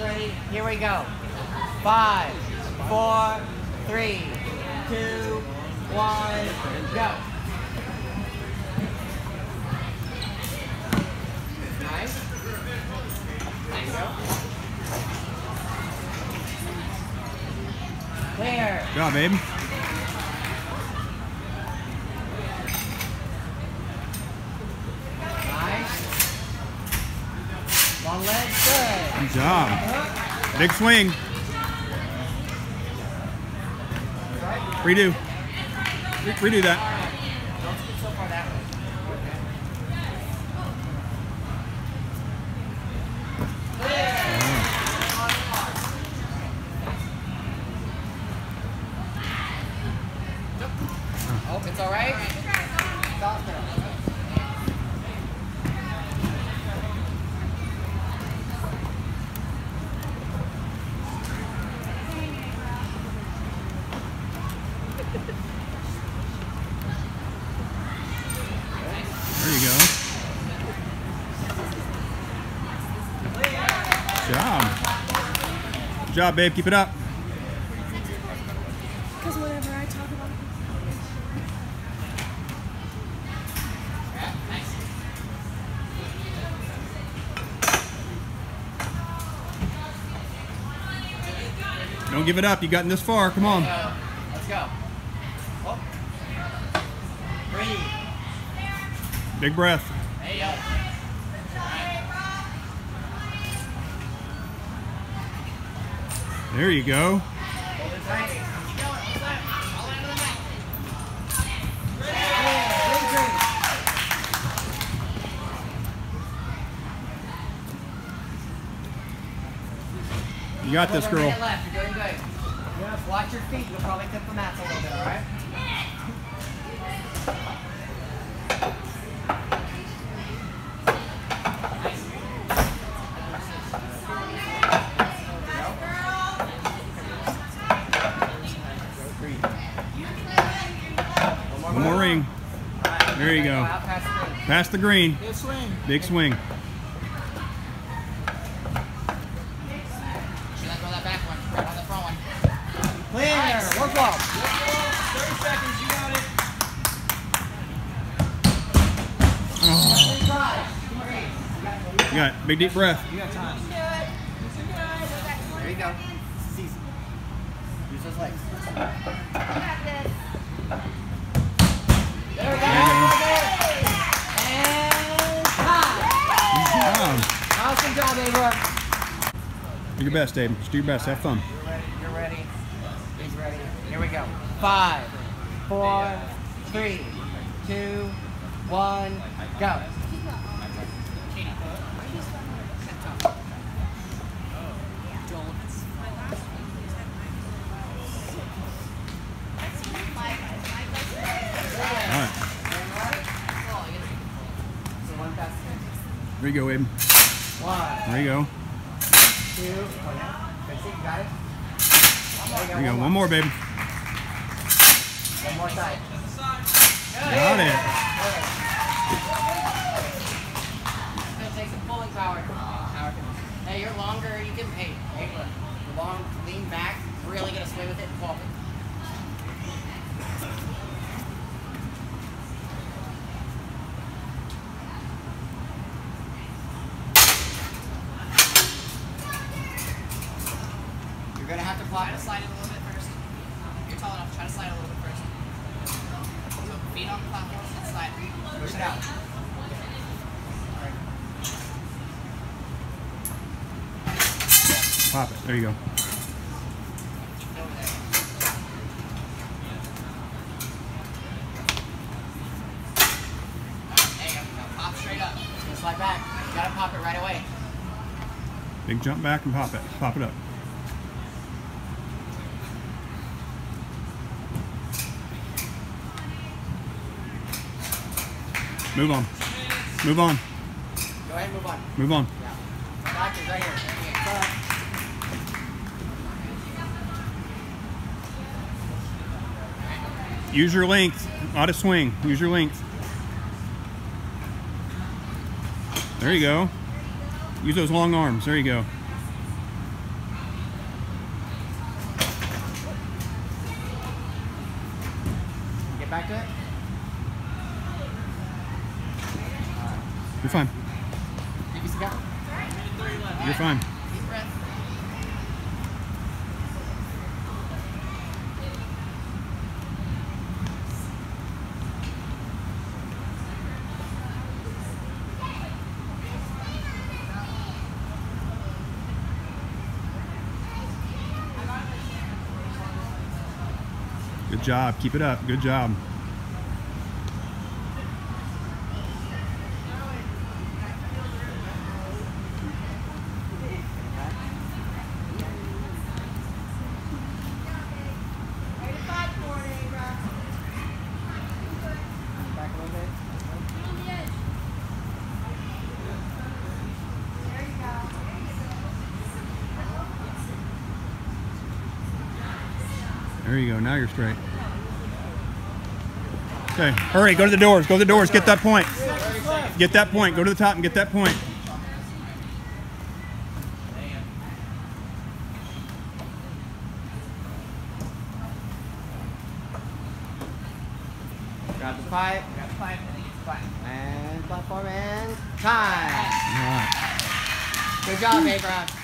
ready? Here we go. Five, four, three, two, one, go. Nice. There you go. Clear. Good job, babe. Nice. Long leg, good. Good job. Big swing. Redo. Re- redo that. Oh, it's all right. Stop job. Good job, babe. Keep it up. Because whenever I talk about Don't give it up. You've gotten this far. Come on. Uh, let's go. Oh. Breathe. Big breath. There you under you go. You got this, girl. left. You're doing good. Watch your feet. You'll probably tip the mats a little bit, all right? One more ring. All right. There you go. Past the ring. Past the green. Good swing. Big swing. Should I throw that back one? Right on the front one. Clear. Work well. 30 seconds. You got it. You got it. Big deep breath. You got time. There you go. This easy. Use those legs. There we go. Do your best, Dave. Just do your best. Have fun. You're ready. You're ready. He's ready. Here we go. Five, four, three, two, one, go. All right. So one fast There you go, Abe. One, There you go. There you go. One more, baby. One more side. Got it. Gonna take some pulling power. power. Hey, you're longer. You can. Hey. Long, lean back. Really gonna sway with it and fall. You're gonna have to Try to slide it a little bit first. You're tall enough. Try to slide a little bit first. So feet on the platform and slide. Push it out. Pop it. There you go. There you go. Now pop straight up. It's gonna slide back. You gotta pop it right away. Big jump back and pop it. Pop it up. Move on. Move on. Go ahead move on. Move on. Yeah. Right here. Right. Use your length. Not a swing. Use your length. There you go. Use those long arms. There you go. Get back to it. You're fine. You're fine. Good job. Keep it up. Good job. There you go. Now you're straight. Okay. Hurry. Go to the doors. Go to the doors. Get that point. Get that point. Go to the top and get that point. Grab the pipe. Grab the pipe and then get the pipe. And platform and time. All right. Good job, Abraham.